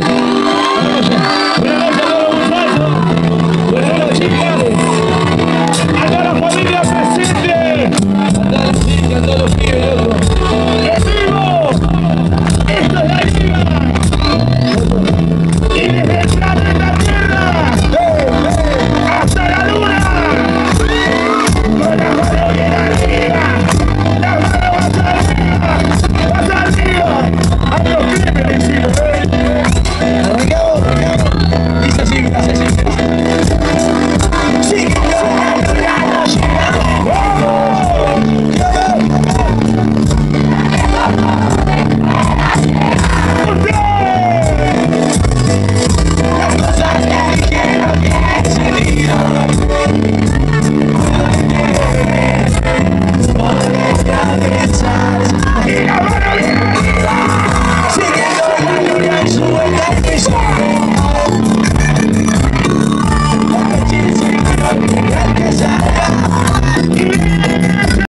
Woo!